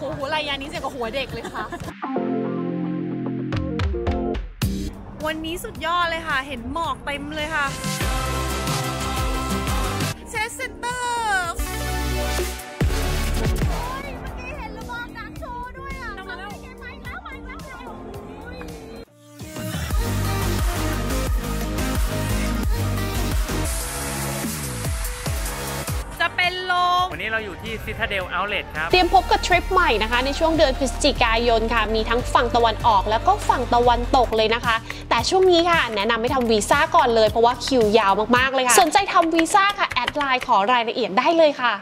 โอ้โหรายยานี้เสียงกับหัวเด็กเลยค่ะ วันนี้สุดยอดเลยค่ะ เห็นหมอกเต็มเลยค่ะเชสเซนเตอร์โอ้ยเมื่อกี้เห็นระบอกดักโชว์ด้วยอะมาแล้วมาอีกแล้วมาอีกแล้วจะเป็นล วันนี้เราอยู่ที่ Citadel Outlet ครับ เตรียมพบกับทริปใหม่นะคะ ในช่วงเดือนพฤศจิกายนค่ะ มีทั้งฝั่งตะวันออกแล้วก็ฝั่งตะวันตกเลยนะคะ แต่ช่วงนี้ค่ะ แนะนำให้ทำวีซ่าก่อนเลยเพราะว่าคิวยาวมากๆเลยค่ะ สนใจทำวีซ่าค่ะ add Line ขอรายละเอียดได้เลยค่ะ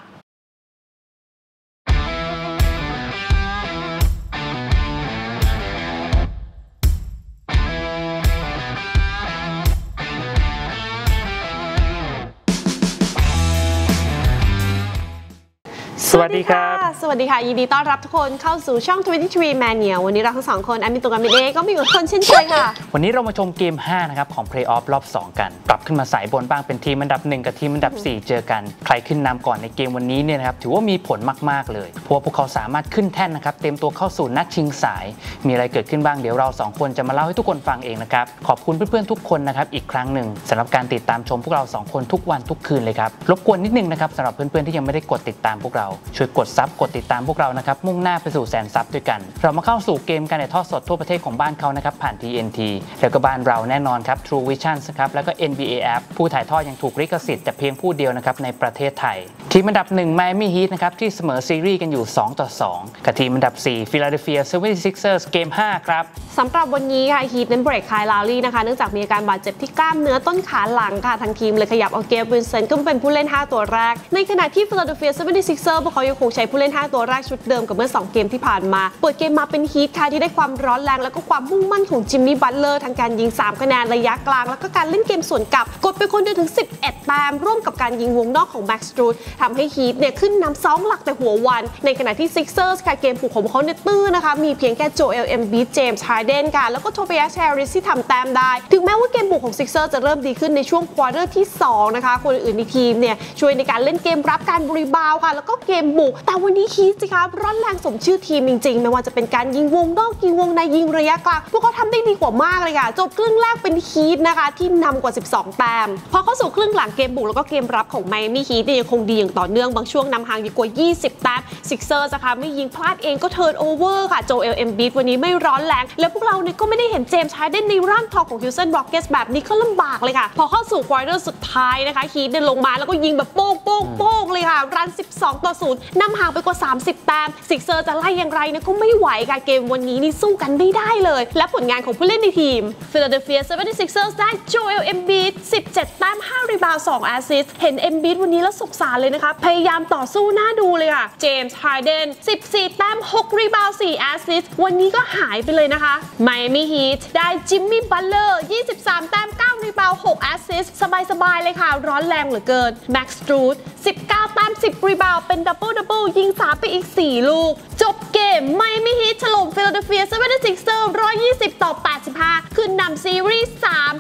สวัสดีครับ สวัสดีค่ะ ยินดีต้อนรับทุกคนเข้าสู่ช่อง 23 Mania วันนี้เราทั้งสองคนแอมมินตุกับมินเอก็มีอยู่กับคนเช่นเคยค่ะ วันนี้เรามาชมเกม 5 นะครับ ของ Playoff รอบ 2 กัน ปรับขึ้นมาสายบนบ้างเป็นทีมอันดับ 1 กับทีมอันดับ 4 เจอกัน ใครขึ้นนำก่อนในเกมวันนี้เนี่ยนะครับ ถือว่ามีผลมาก ๆ เลย เพราะว่าพวกเขาสามารถขึ้นแท่นนะครับ เต็มตัวเข้าสู่นัดชิงสาย มีอะไรเกิดขึ้นบ้างเดี๋ยวเรา 2 คนจะมาเล่าให้ทุกคนฟังเองนะครับ ขอบคุณเพื่อนๆทุกคนนะครับอีกครั้งหนึ่งสำหรับการติดตามชมพวกเรา 2 คนทุกวันทุกคืนเลยครับรบกวนนิดนึงนะครับสำหรับเพื่อนๆที่ยังไม่ได้กดติดตามพวกเราช่วยกด sub กดติดตามพวกเรานะครับมุ่งหน้าไปสู่แสน sub ด้วยกัน เรามาเข้าสู่เกมการถ่ายทอดสดทั่วประเทศของบ้านเขานะครับผ่าน TNT แล้วก็บ้านเราแน่นอนครับ True Vision ครับแล้วก็ NBA App ผู้ถ่ายทอดอย่างถูกลิขสิทธิ์แต่เพียงผู้เดียวนะครับในประเทศไทย ทีมอันดับ1 Miami Heat นะครับที่เสมอซีรีส์กันอยู่ 2 ต่อ 2 กับทีมอันดับ 4 Philadelphia 76ers เกม 5 ครับ สำหรับวันนี้ค่ะ Heat นั้นเบรก Kyle Lowry นะคะเนื่องจากมีอาการบาดเจ็บที่กล้ามเนื้อต้นขาหลังค่ะทางทีมเลยขยับเอา Gabe Vincent ขึ้นเป็นผู้เล่น 5 ตัวแรก ในขณะที่ Philadelphia 76ers พวกเขายังคงใช้ผู้เล่น 5 ตัวแรกชุดเดิมกับเมื่อ 2 เกมที่ผ่านมา เปิดเกมมาเป็น Heat ค่ะที่ได้ความร้อนแรง แล้วก็ความมุ่งมั่นของ Jimmy Butler ทั้งการยิง 3 คะแนนระยะกลาง แล้วก็การเล่นเกมสวนกลับกดไปคนเดียวถึง 11 แต้มร่วมกับการยิงวงนอกของ Max Strus ทำให้ Heat เนี่ยขึ้นนำสองหลักแต่หัววัน ในขณะที่ Sixers ค่ะเกมบุกของเขาเนี่ยตื้อนะคะมีเพียงแค่ Joel Embiid James Harden ค่ะ แล้วก็ Tobias Harris ที่ทำแต้มได้ ถึงแม้ว่าเกมบุกของ Sixers จะเริ่มดีขึ้นในช่วง quarter ที่ 2 นะคะ คนอื่นในทีมเนี่ย ช่วยในการเล่นเกมรับการ rebound ค่ะ แล้วก็เกมบุก แต่วันนี้ Heat สิคะร้อนแรงสมชื่อทีมจริงๆ ไม่ว่าจะเป็นการยิงวงนอกยิงวงในยิงระยะกลางพวกเขาทำได้ดีกว่ามากเลยค่ะจบครึ่งแรกเป็น Heat นะคะที่นำกว่า 12 แต้มพอเข้าสู่ครึ่งหลังเกมบุกแล้วก็เกมรับของ Miami Heat เนี่ยยังคงดีอย่างต่อเนื่องบางช่วงนำห่างอยู่กว่า 20 แต้ม Sixers นะคะไม่ยิงพลาดเองก็ turnover ค่ะ Joel Embiid วันนี้ไม่ร้อนแรง แล้วพวกเราเนี่ยก็ไม่ได้เห็น James Harden ในร่างทองของ Houston Rockets แบบนี้ก็ลำบากเลยค่ะ พอเข้าสู่ควอเตอร์สุดท้ายนะคะ Heat เดินลงมาแล้วก็ยิงแบบโป้งโป้งโป้งเลยค่ะ run 12 ต่อ 0นำห่างไปกว่า 30 แต้ม Sixers จะไล่อย่างไรเนี่ยก็ไม่ไหวค่ะเกมวันนี้นี่สู้กันไม่ได้เลย และผลงานของผู้เล่นในทีม Philadelphia 76ers ได้ Joel Embiid 17 แต้ม 5 rebound 2 assist เห็น Embiid วันนี้แล้วสงสารเลยนะคะพยายามต่อสู้น่าดูเลยค่ะ James Harden 14 แต้ม 6 rebound 4 assist วันนี้ก็หายไปเลยนะคะ Miami Heat ได้ Jimmy Butler 23 แต้ม 9 rebound 6 assist สบาย ๆ เลยค่ะ ร้อนแรงเหลือเกิน Max Strus 19 แต้ม 10 rebound เป็น double double ยิง 3 ไปอีก 4 ลูก จบเกม Miami Heat ถล่ม Philadelphia 76ers 120 ต่อ 85คืนนำซีรีส์ 3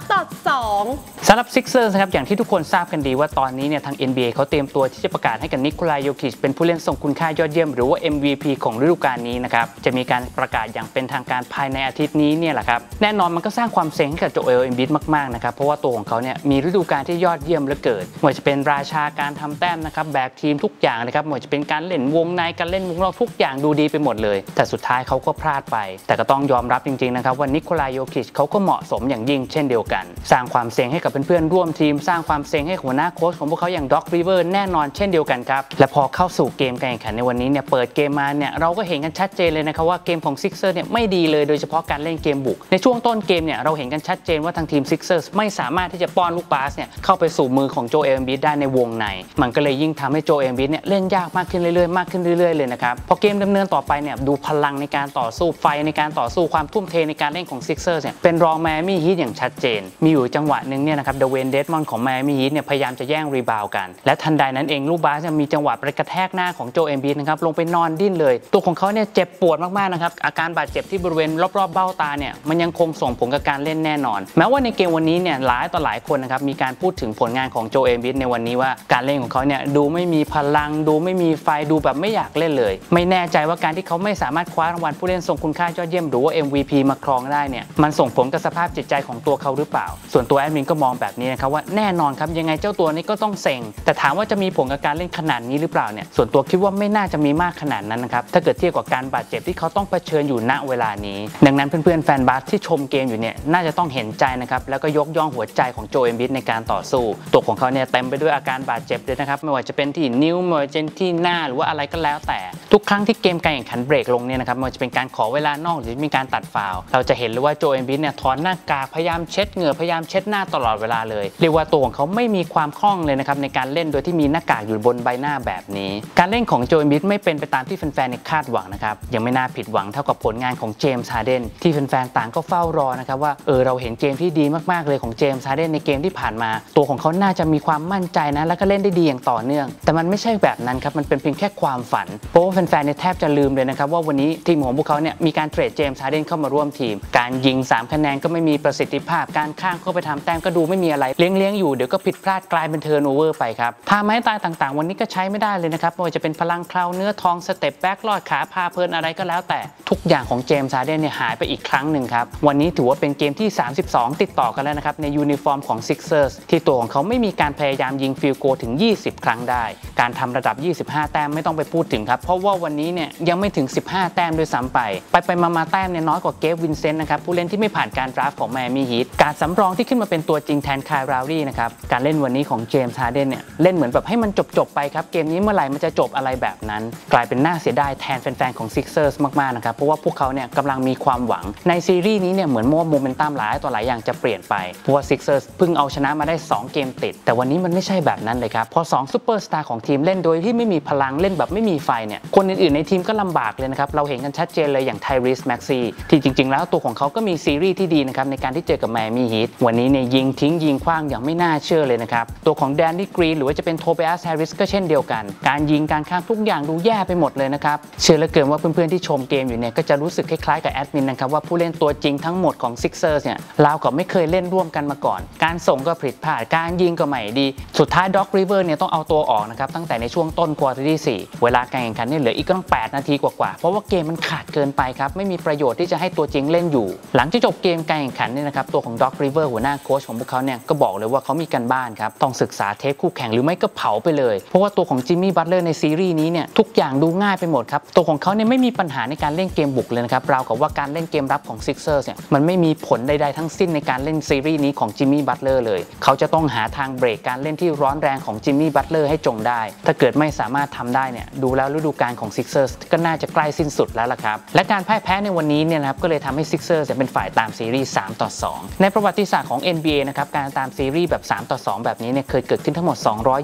สำหรับ Sixers นะครับอย่างที่ทุกคนทราบกันดีว่าตอนนี้เนี่ยทาง NBA เขาเตรียมตัวที่จะประกาศให้กับ Nikola Jokic เป็นผู้เล่นทรงคุณค่ายอดเยี่ยมหรือว่า MVP ของฤดูกาลนี้นะครับจะมีการประกาศอย่างเป็นทางการภายในอาทิตย์นี้เนี่ยแหละครับแน่นอนมันก็สร้างความเซ็งให้กับ Joel Embiid มากๆนะครับเพราะว่าตัวของเขาเนี่ยมีฤดูกาลที่ยอดเยี่ยมเหลือเกินไม่ว่าจะเป็นราชาการทำแต้มนะครับแบกทีมทุกอย่างนะครับไม่ว่าจะเป็นการเล่นวงในการเล่นวงนอกทุกอย่างดูดีไปหมดเลย แต่สุดท้ายเขาก็พลาดไป แต่ก็ต้องยอมรับจริงๆนะครับว่า Nikola Jokic เขาก็เหมาะสมอย่างยิ่งเช่นเดียวกัน สร้างความเซ็งให้กับเพื่อนๆร่วมทีม สร้างความเซ็งให้หัวหน้าโค้ชของพวกเขาอย่าง Doc Rivers แน่นอนเช่นเดียวกันครับ และพอเข้าสู่เกมการแข่งขันในวันนี้เนี่ยเปิดเกมมาเนี่ยเราก็เห็นกันชัดเจนเลยนะครับว่าเกมของ Sixers เนี่ยไม่ดีเลยโดยเฉพาะการเล่นเกมบุก ในช่วงต้นเกมเนี่ยเราเห็นกันชัดเจนว่าทางทีม Sixers ไม่สามารถที่จะป้อนลูกบาสเนี่ยเข้าไปสู่มือของ Joel Embiid ได้ในวงใน มันก็เลยยิ่งทำให้ Joel Embiid เนี่ยเล่นยากมากขึ้นเรื่อยๆมากขึ้นเรื่อยๆเลยนะครับพอเกมดำเนินต่อไปเนี่ยดูพลังในการต่อสู้ไฟในการต่อสู้ความทุ่มเทในการเล่นของ Sixers เนี่ยเป็นรอง Miami Heat อย่างชัดเจน มีอยู่จังหวะหนึ่งเนี่ยนะครับ Dewayne Dedmon ของ Miami Heat เนี่ยพยายามจะแย่ง rebound กัน และทันใดนั้นเองลูกบาสมีจังหวะไปกระแทกหน้าของ Joel Embiid นะครับลงไปนอนดิ้นเลย ตัวของเขาเนี่ยเจ็บปวดมากๆนะครับอาการบาดเจ็บที่บริเวณรอบๆเบ้าตาเนี่ยมันยังคงส่งผลกับการเล่นแน่นอน แม้ว่าในเกมวันนี้เนี่ยหลายต่อหลายคนนะครับมีการพูดถึงผลงานของ Joel Embiid ในวันนี้ว่าการเล่นของเขาเนี่ยดูไม่มีพลัง ดูไม่มีไฟดูแบบไม่อยากเล่นเลย ไม่แน่ใจว่าการที่เขาไม่สามารถคว้ารางวัลผู้เล่นทรงคุณค่ายอดเยี่ยมหรือว่า MVP มาครองได้เนี่ยมันส่งผลกับสภาพจิตใจของตัวเขาหรือเปล่า ส่วนตัวแอดมินก็มองแบบนี้นะครับว่าแน่นอนครับยังไงเจ้าตัวนี้ก็ต้องเซ็ง แต่ถามว่าจะมีผลกับการเล่นขนาดนี้หรือเปล่าเนี่ยส่วนตัวคิดว่าไม่น่าจะมีมากขนาดนั้นนะครับถ้าเกิดเทียบกับการบาดเจ็บที่เขาต้องเผชิญอยู่ณเวลานี้ ดังนั้นเพื่อนๆแฟนบาสที่ชมเกมอยู่เนี่ยน่าจะต้องเห็นใจนะครับแล้วก็ยกย่องหัวใจของ Joel Embiid ในการต่อสู้ ตัวของเขาเนี่ยเต็มไปด้วยอาการบาดเจ็บเลยนะครับไม่ว่าจะเป็นที่นิ้วไม่ว่าจะเป็นที่หน้าหรือว่าอะไรก็แล้วแต่ ทุกครั้งที่เกมการแข่งขันเบรกลงเนี่ยนะครับไม่ว่าจะเป็นการขอเวลานอกหรือมีการตัดฟาวล์เราจะเห็นเลยว่า Joel Embiid เนี่ยถอดหน้ากากพยายามเช็ดเหงื่อพยายามเช็ดหน้าตลอดเวลาเลย เรียกว่าตัวของเขาไม่มีความคล่องเลยนะครับในการเล่นโดยที่มีหน้ากากอยู่บนใบหน้าแบบนี้ การเล่นของ Joel Embiid ไม่เป็นไปตามที่แฟนๆคาดหวังนะครับยังไม่น่าผิดหวังเท่ากับผลงานของ James Harden ที่แฟนๆต่างก็เฝ้ารอนะครับว่าเออเราเห็นเกมที่ดีมากๆเลยของ James Harden ในเกมที่ผ่านมา ตัวของเขาน่าจะมีความมั่นใจนะแล้วก็เล่นได้ดีอย่างต่อเนื่อง แต่มันไม่ใช่แบบนั้นครับมันเป็นเพียงแค่ความฝันเพราะว่าแฟนๆเนี่ยแทบจะลืมเลยนะครับว่าวันนี้ทีมของพวกเขาเนี่ยมีการ trade James Harden เข้ามาร่วมทีม การยิง 3 คะแนนก็ไม่มีประสิทธิภาพการข้างเข้าไปทำแต้มก็ดูไม่มีอะไรเลี้ยงๆอยู่เดี๋ยวก็ผิดพลาดกลายเป็น turnover ไปครับท่าไม้ตายต่างๆ วันนี้ก็ใช้ไม่ได้เลยนะครับไม่ว่าจะเป็นพลังเคราเนื้อทอง step back ลอดขาพาเพลินอะไรก็แล้วแต่ทุกอย่างของ James Harden เนี่ยหายไปอีกครั้งหนึ่งครับวันนี้ถือว่าเป็นเกมที่ 32 ติดต่อกันแล้วนะครับในยูนิฟอร์มของ Sixers ที่ตัวของเขาไม่มีการพยายามยิง field goal ถึง 20 ครั้งได้ การทำระดับ 25 แต้มไม่ต้องไปพูดถึงครับเพราะว่าวันนี้เนี่ยยังไม่ถึง 15 แต้มด้วยซ้ำไป ไปไปมามาแต้มเนี่ยน้อยกว่า Gabe Vincent นะครับผู้เล่นที่ไม่ผ่านการ draft ของ Miami Heat การ์ดสำรองที่ขึ้นมาเป็นตัวจริงแทน Kyle Lowry นะครับการเล่นวันนี้ของ James Harden เนี่ยเล่นเหมือนแบบให้มันจบๆไปครับเกมนี้เมื่อไหร่มันจะจบอะไรแบบนั้น กลายเป็นน่าเสียดายแทนแฟนๆของ Sixers มากๆนะครับเพราะว่าพวกเขาเนี่ยกำลังมีความหวังในซีรีส์นี้เนี่ยเหมือนว่าโมเมนตัมหลายต่อหลายอย่างจะเปลี่ยนไปเพราะว่า Sixers เพิ่งเอาชนะมาได้ 2 เกมติด แต่วันนี้มันไม่ใช่แบบนั้นเลยครับพอ2ซูเปอร์สตาร์ของทีมเล่นโดยที่ไม่มีพลังเล่นแบบไม่มีไฟเนี่ยคนอื่นๆในทีมก็ลำบากเลยนะครับเราเห็นกันชัดเจนเลยอย่าง Tyrese Maxey ที่จริง ๆ แล้วตัวของเขาก็มีซีรีส์ที่ดีนะครับในการที่เจอกับ Miami Heat วันนี้เนี่ยยิงทิ้งยิงขว้างอย่างไม่น่าเชื่อเลยนะครับ ตัวของ Danny Green หรือว่าจะเป็น Tobias Harris ก็เช่นเดียวกัน การยิงการข้ามทุกอย่างดูแย่ไปหมดเลยนะครับ เชื่อเหลือเกินว่าเพื่อนๆที่ชมเกมอยู่เนี่ยก็จะรู้สึกคล้ายๆกับแอดมินนะครับว่าผู้เล่นตัวจริงทั้งหมดของ Sixers เนี่ยราวกับไม่เคยเล่นร่วมกันมาก่อน การส่งก็ผิดพลาดการยิงก็ไม่ดี สุดท้าย Doc Rivers เนี่ยต้องเอาตัวออกนะครับตั้งแต่ในช่วงต้นควอเตอร์ที่4เวลาการแข่งขันเนี่ยเหลืออีกก็ต้อง8 นาทีกว่าๆเพราะว่าเกมมันขาดเกินไปครับไม่มีประโยชน์ที่จะให้ตัวจริงเล่นอยู่ หลังจากจบเกมการแข่งขันเนี่ยนะครับตัวของ Doc Rivers หัวหน้าโค้ชของพวกเขาเนี่ยก็บอกเลยว่าเขามีการบ้านครับต้องศึกษาเทปคู่แข่งหรือไม่ก็เผาไปเลย เพราะว่าตัวของ Jimmy Butler ในซีรีส์นี้เนี่ยทุกอย่างดูง่ายไปหมดครับตัวของเขาเนี่ยไม่มีปัญหาในการเล่นเกมบุกเลยนะครับราวกับว่าการเล่นเกมรับของ Sixers เนี่ยมันไม่มีผลใดๆทั้งสิ้นในการเล่นซีรีส์นี้ของ Jimmy Butler เลยเขาจะต้องหาทางเบรกการเล่นที่ร้อนแรงของ Jimmy Butler ให้จงได้ ถ้าเกิดไม่สามารถทำได้เนี่ยดูแล้วฤดูกาลของ Sixers ก็น่าจะใกล้สิ้นสุดแล้วล่ะครับและการพ่ายแพ้ในวันนี้เนี่ยนะครับก็เลยทำให้ Sixers เป็นฝ่ายตามซีรีส์3ต่อ2ในประวัติศาสตร์ของ NBA นะครับการตามซีรีส์แบบ 3 ต่อ 2 แบบนี้เนี่ยเคยเกิดขึ้นทั้งหมด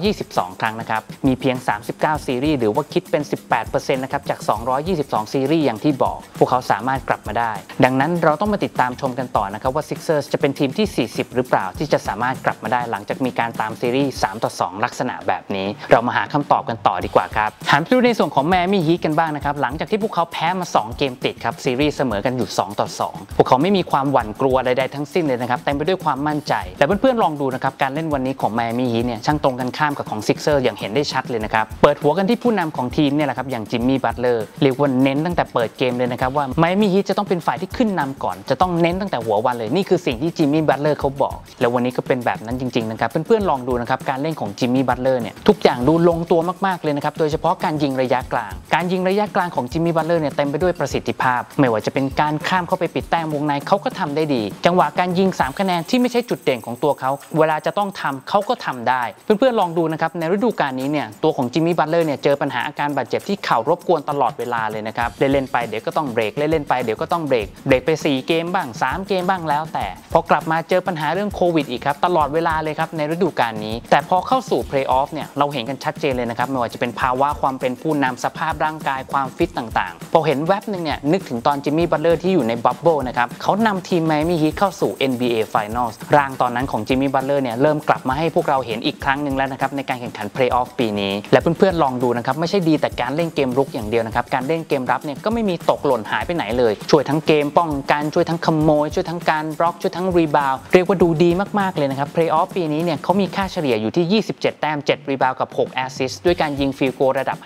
222 ครั้งนะครับ มีเพียง 39 ซีรีส์หรือว่าคิดเป็น 18%นะครับจาก 222 ซีรีส์อย่างที่บอก พวกเขาสามารถกลับมาได้ ดังนั้นเราต้องมาติดตามชมกันต่อนะครับว่า Sixers จะเป็นทีมที่ 40 หรือเปล่าที่จะสามารถกลับมาได้หลังจากมีการตามซีรีส์ 3 ต่อ 2 ลักษณะแบบนี้ เรามาหาคำตอบกันต่อดีกว่าครับหันไปดูในส่วนของแมมี่ฮีทกันบ้างนะครับหลังจากที่พวกเขาแพ้มา 2 เกมติดครับซีรีส์เสมอกันอยู่ 2 ต่อ 2 พวกเขาไม่มีความหวั่นกลัวใดๆทั้งสิ้นเลยนะครับเต็มไปด้วยความมั่นใจ แต่เพื่อนๆลองดูนะครับการเล่นวันนี้ของไมอามี่ฮีทเนี่ยช่างตรงกันข้ามกับของซิกเซอร์อย่างเห็นได้ชัดเลยนะครับเปิดหัวกันที่ผู้นำของทีมเนี่ยแหละครับอย่างจิมมี่บัตเลอร์เรียกว่าเน้นตั้งแต่เปิดเกมเลยนะครับว่าไมอามี่ฮีทจะต้องเป็นฝ่ายที่ขึ้นนำก่อน จะต้องเน้นตั้งแต่หัววันเลยนี่คือสิ่งที่จิมมี่บัตเลอร์เขาบอก แล้ววันนี้ก็เป็นแบบนั้นจริงๆนะครับเพื่อนๆลองดูนะครับการเล่นของจิมมี่บัตเลอร์เนี่ยทุกอย่างดูลงตัวมากๆเลยนะครับโดยเฉพาะการยิงระยะกลาง การยิงระยะกลางของจิมมี่บัตเลอร์เนี่ยเต็มไปด้วยประสิทธิภาพ ไม่ว่าจะเป็นการข้ามเข้าไปปิดแต้มวงในเขาก็ทำได้ดี จังหวะการยิง 3 คะแนนที่ไม่ใช่จุดเด่นของตัวเขา เวลาจะต้องทำเขาก็ทำได้ เพื่อนๆลองดูนะครับในฤดูกาลนี้เนี่ยตัวของจิมมี่บัตเลอร์เนี่ยเจอปัญหาอาการบาดเจ็บที่เข่ารบกวนตลอดเวลาเลยนะครับเล่นไปเดี๋ยวก็ต้องเบรกเล่นไปเดี๋ยวก็ต้องเบรกเบรกไป 4 เกมบ้าง 3 เกมบ้างแล้ว แต่พอกลับมาเจอปัญหาเรื่องโควิดอีกครับตลอดเวลาเลยครับในฤดูกาลนี้ แต่พอเข้าสู่เพลย์ออฟเนี่ยเราเห็นกันชัดเจนเลยนะครับไม่ว่าจะเป็นภาวะความเป็นผู้นำสภาพร่างกายความฟิตต่างๆ พอเห็นแว็บหนึ่งเนี่ยนึกถึงตอนจิมมี่บัตเลอร์ที่อยู่ใน bubble นะครับเขานำทีมไมอามี่ฮีทเข้าสู่ NBA Finals ร่างตอนนั้นของจิมมี่บัตเลอร์เนี่ยเริ่มกลับมาให้พวกเราเห็นอีกครั้งหนึ่งแล้วนะครับในการแข่งขันเพลย์ออฟปีนี้ และเพื่อนๆลองดูนะครับไม่ใช่ดีแต่การเล่นเกมรุกอย่างเดียวนะครับการเล่นเกมรับเนี่ยก็ไม่มีตกหล่นหายไปไหนเลย ช่วยทั้งเกมป้องกันช่วยทั้งขโมย ช่วยทั้งการบล็อกช่วยทั้ง rebound เรียกว่าดูดีมากๆเลยนะครับเพลย์ออฟปีนี้เนี่ยเขามีค่าเฉลี่ยอยู่ที่ 27 แต้ม 7 rebound กับ 6 assist ด้วยการยิง field goal ระดับ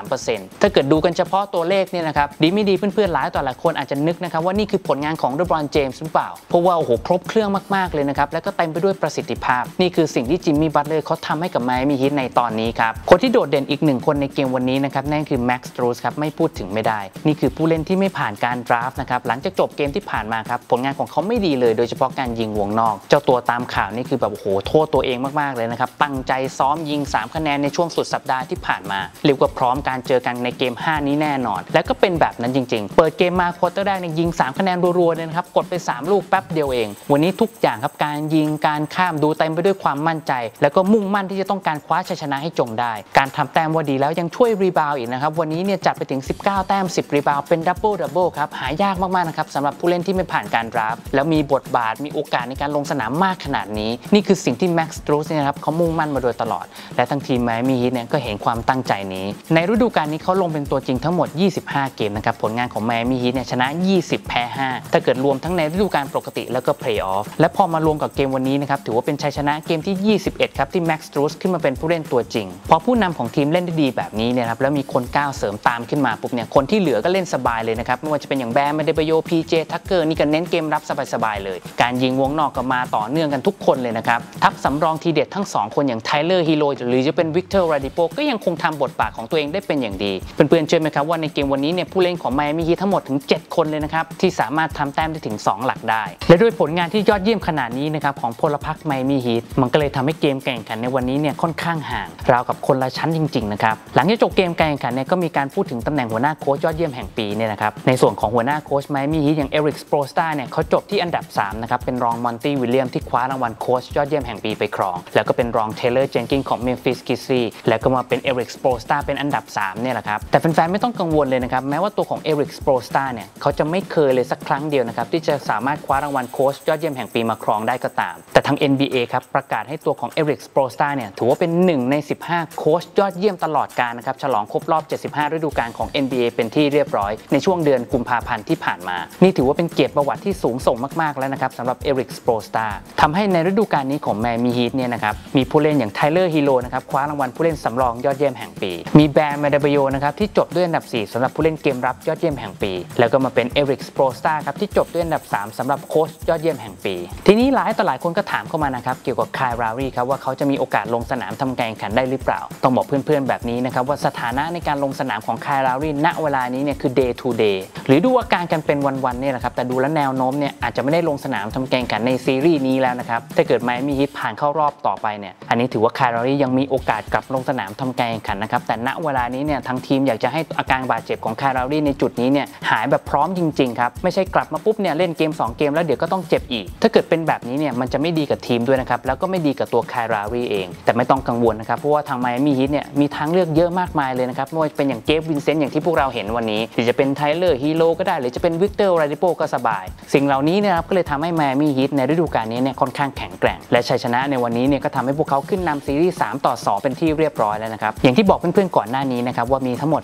53%ถ้าเกิดดูกันเฉพาะตัวเลขเนี่ยนะครับดีไม่ดีเพื่อนๆหลายต่อหลายคนอาจจะนึกนะครับว่านี่คือผลงานของเลบรอนเจมส์หรือเปล่าเพราะว่าโอ้โหครบเครื่องมากๆเลยนะครับ แล้วก็เต็มไปด้วยประสิทธิภาพ นี่คือสิ่งที่จิมมี่บัตเลอร์เขาทำให้กับไมอามี่ฮีทในตอนนี้ครับ คนที่โดดเด่นอีกหนึ่งคนในเกมวันนี้นะครับนั่นคือแม็กซ์สตรูสครับไม่พูดถึงไม่ได้ นี่คือผู้เล่นที่ไม่ผ่านการดราฟต์นะครับหลังจากจบเกมที่ผ่านมาครับผลงานของเขาไม่ดีเลย โดยเฉพาะการยิงวงนอก เจ้าตัวตามข่าวนี่คือแบบโอ้โหโทษตัวเองมากๆเลยนะครับตั้งใจซ้อมยิง 3 คะแนนในช่วงสุดสัปดาห์ที่ผ่านมาเรียกว่าพร้อมการเจอกันในเกม 5 นี้แน่นอน และก็เป็นแบบนั้นจริง ๆ เปิดเกมมาควอเตอร์แรกเนี่ยยิง 3 คะแนนรัวๆเลยนะครับกดไป 3 ลูกแป๊บเดียวเอง วันนี้ทุกอย่างครับ การยิงการข้ามดูเต็มไปด้วยความมั่นใจ แล้วก็มุ่งมั่นที่จะต้องการคว้าชัยชนะให้จงได้ การทำแต้มว่าดีแล้วยังช่วย rebound อีกนะครับ วันนี้เนี่ยจัดไปถึง 19 แต้ม 10 rebound เป็น double double ครับ หายากมาก ๆ นะครับสำหรับผู้เล่นที่ไม่ผ่านการ draft แล้วมีบทบาทมีโอกาสในการลงสนามมากขนาดนี้ นี่คือสิ่งที่แม็กซ์สตรูสเนี่ยนะครับเขามุ่งมั่นมาโดยตลอด และทั้งทีมไมอามี่ฮีทเนี่ยก็เห็นความตั้งใจนี้ ในฤดูกาลนี้เขาลงเป็นตัวจริงทั้งหมด 25 เกมนะครับผลงานของไมอามี่ฮีทเนี่ยชนะ 20 แพ้ 5 ถ้าเกิดรวมทั้งในฤดูกาลปกติแล้วก็เพลย์ออฟและพอมารวมกับเกมวันนี้นะครับถือว่าเป็นชัยชนะเกมที่ 21 ครับที่แม็กซ์สตรูสขึ้นมาเป็นผู้เล่นตัวจริง พอผู้นำของทีมเล่นได้ดีแบบนี้เนี่ยครับแล้วมีคนก้าวเสริมตามขึ้นมาปุ๊บเนี่ยคนที่เหลือก็เล่นสบายเลยนะครับไม่ว่าจะเป็นอย่างแบมอเดบาโยพีเจทักเกอร์นี่ก็เน้นเกมรับสบายๆเลย การยิงวงนอกก็มาต่อเนื่องกันทุกคนเลยนะครับทัพสำรองทีเด็ดทั้ง 2 คนอย่างไทเลอร์ฮีโร่หรือจะเป็นวิกเตอร์โอลาดิโปก็ยังคงทำบทบาทของตัวเองได้เป็นอย่างดีเพื่อนๆเชื่อไหมครับว่าในเกมวันนี้เนี่ยผู้เล่นของไมอามี่ฮีททั้งหมดถึง 7 คนเลยนะครับที่สามารถทำแต้มได้ถึง 2 หลักได้ และด้วยผลงานที่ยอดเยี่ยมขนาดนี้นะครับของพลพรรคไมอามี่ฮีทมันก็เลยทำให้เกมแข่งขันในวันนี้เนี่ยค่อนข้างห่างราวกับคนละชั้นจริงๆนะครับหลังจากจบเกมการแข่งขันเนี่ยก็มีการพูดถึงตำแหน่งหัวหน้าโค้ชยอดเยี่ยมแห่งปีเนี่ยนะครับในส่วนของหัวหน้าโค้ชไมอามี่ฮีทอย่างเอริกสโปเอลสตราเนี่ยเขาจบที่อันดับ3นะครับเป็นรองมอนตี้วิลเลียมที่คว้ารางวัลโค้ชยอดเยี่ยมแห่งปีไปครอง แล้วก็เป็นรองเทเลอร์เจนกินของเมมฟิสกริซลี่แล้วก็มาเป็นเอริกสโปเอลสตราเป็นอันดับ3เนี่ยแหละครับแต่แฟนๆไม่ต้องกังวลเลยนะครับแม้ว่าตัวของเอริกสโปเอลสตราเนี่ยเขาจะไม่เคยเลยสักครั้งเดียวนะครับที่จะสามารถคว้ารางวัลโค้ชยอดเยี่ยมแห่งปีมาครองได้ก็ตาม แต่ทาง NBA ครับประกาศให้ตัวของเอริกสโปเอลสตราเนี่ยถือว่าเป็น 1 ใน 15 โค้ชยอดเยี่ยมตลอดกาลนะครับฉลองครบรอบ 75 ฤดูกาลของ NBA เป็นที่เรียบร้อย ในช่วงเดือนกุมภาพันธ์ที่ผ่านมา นี่ถือว่าเป็นเกียรติประวัติที่สูงส่งมากๆแล้วนะครับสำหรับเอริกสโปเอลสตราทำให้ในฤดูกาลนี้ของไมอามี่ฮีทเนี่ยนะครับมีผู้เล่นอย่างไทเลอร์ฮีโร่นะครับคว้ารางวัลผู้เล่นสำรองยอดเยี่ยมแห่งปี มีแบร์มาเดเบโยนะครับที่จบด้วยอันดับ 4สำหรับผู้เล่นเกมรับยอดเยี่ยมแห่งปี แล้วก็มาเป็นเอริกสโปเอลสตราครับที่จบด้วยอันดับ 3สำหรับโค้ชยอดเยี่ยมแห่งปีทีนี้หลายต่อหลายคนก็ถามเข้ามานะครับเกี่ยวกับไคล์ลาวรี่ครับว่าเขาจะมีโอกาสลงสนามทำการแข่งขันได้หรือเปล่า ต้องบอกเพื่อนๆแบบนี้นะครับว่าสถานะในการลงสนามของไคล์ลาวรี่ณเวลานี้เนี่ยคือ day to day หรือดูอาการกันเป็นวันๆเนี่ยแหละครับแต่ดูแล้วแนวโน้มเนี่ยอาจจะไม่ได้ลงสนามทำการแข่งขันในซีรีส์นี้แล้วนะครับถ้าเกิดไมอามี่ฮีทผ่านเข้ารอบต่อไปเนี่ยอันนี้ถือว่าไคล์ลาวรี่ยังมีโอกาสกลับลงสนามทำการแข่งขันนะครับแต่ณเวลานี้เนี่ยทางทีมอยากจะให้อาการบาดเจ็บของไคล์ลาวรี่ในจุดนี้เนี่ยหายแบบพร้อมจริงๆครับไม่ใช่กลับมาปุ๊บเนี่ยเล่นเกม 2 เกมแล้วเดี๋ยวก็ต้องเจ็บอีก ถ้าเกิดเป็นแบบนี้เนี่ยมันจะไม่ดีกับทีมด้วยนะครับ แล้วก็ไม่ดีกับตัวไคล์ลาวรี่เอง แต่ไม่ต้องกังวลนะครับ เพราะว่าทางไมอามี่ฮีทเนี่ยมีทางเลือกเยอะมากมายเลยนะครับไม่ว่าจะเป็นอย่างเกฟวินเซนต์อย่างที่พวกเราเห็นวันนี้หรือจะเป็นไทเลอร์ฮีโร่ก็ได้ หรือจะเป็นวิกเตอร์โอลาดิโปก็สบาย สิ่งเหล่านี้นะครับก็เลยทำให้ไมอามี่ฮีทในฤดูกาลนี้เนี่ยค่อนข้างแข็งแกร่ง และชัยชนะในวันนี้เนี่ยก็ทำให้พวกเขาขึ้นนำซีรีส์3ต่อ 2 เป็นที่เรียบร้อยแล้วนะครับอย่างที่บอกเพื่อนๆก่อนหน้านี้นะครับว่ามีทั้งหมด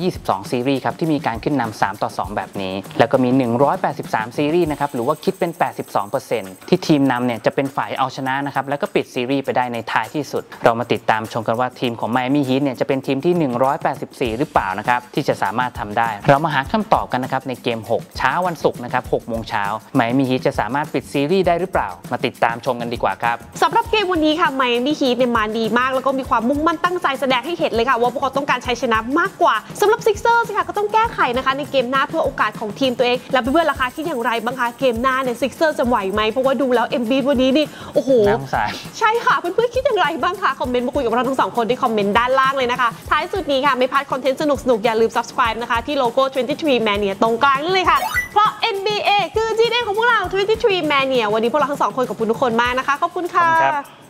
222 ซีรีส์ครับที่มีการขึ้นนำ3ต่อ 2 แบบนี้ แล้วก็มี 183 ซีรีส์นะครับหรือว่าคิดเป็น 82%ที่ทีมนำเนี่ยจะเป็นฝ่ายเอาชนะนะครับแล้วก็ปิดซีรีส์ไปได้ในท้ายที่สุด เรามาติดตามชมกันว่าทีมของไมอามี่ฮีทเนี่ยจะเป็นทีมที่ 184 หรือเปล่านะครับที่จะสามารถทำได้ เรามาหาคำตอบกันนะครับในเกม 6 เช้าวันศุกร์นะครับ6โมงเช้าไมอามี่ฮีทจะสามารถปิดซีรีส์ได้หรือเปล่า มาติดตามชมกันดีกว่าครับสำหรับเกมวันนี้ค่ะไมอามี่ฮีทเนี่ยมาดีมาก แล้วก็มีความมุ่งมั่นตั้งใจแสดงให้เห็นเลยค่ะว่าพวกเขาต้องการชัยชนะมากกว่าสำหรับซิกเซอร์สิค่ะก็ต้องแก้ไขนะคะในเกมหน้าเพื่อโอกาสของทีมตัวเอง แล้วเพื่อนๆล่ะคะคิดอย่างไรบ้างคะเกมหน้าเนี่ยซิกเซอร์จะไหวไหมเพราะว่าดูแล้วเอ็มบีดวันนี้นี่โอ้โหน่าสงสารใช่ค่ะเพื่อนๆคิดอย่างไรบ้างคะคอมเมนต์มาคุยกับเราทั้งสองคนที่คอมเมนต์ด้านล่างเลยนะคะ ท้ายสุดนี้ค่ะไม่พลาดคอนเทนต์สนุกๆอย่าลืม subscribe นะคะที่โลโก้ 23 Mania ตรงกลางนี่เลยค่ะ เพราะ NBA คือจีเด่นของพวกเรา 23 Mania วันนี้พวกเราทั้งสองคนขอบคุณทุกคนมากนะคะขอบคุณค่ะขอบคุณครับ